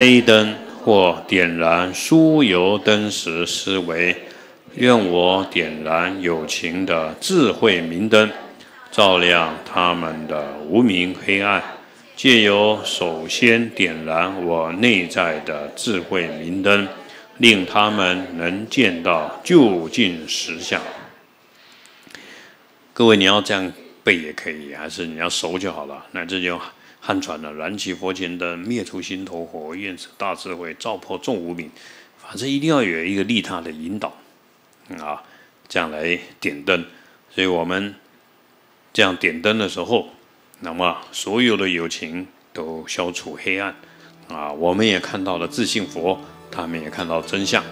黑灯或点燃酥油灯时，思维：愿我点燃友情的智慧明灯，照亮他们的无明黑暗。借由首先点燃我内在的智慧明灯，令他们能见到就近实相。各位，你要这样背也可以，还是你要熟就好了。那这就汉传的：燃起佛前灯，灭除心头火，愿此大智慧照破众无明。反正一定要有一个利他的引导啊，这样来点灯。所以我们这样点灯的时候。那么，所有的友情都消除黑暗，啊，我们也看到了自信佛，他们也看到真相。